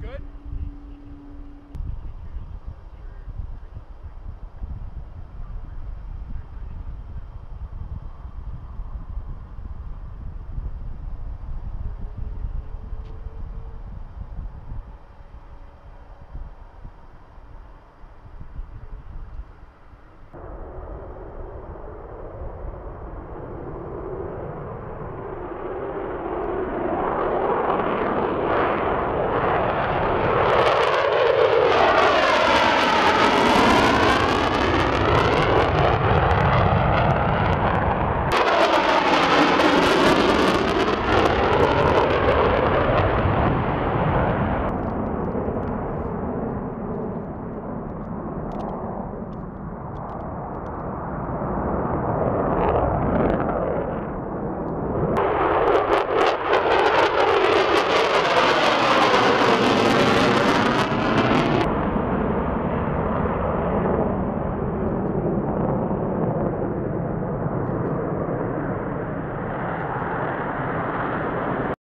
good.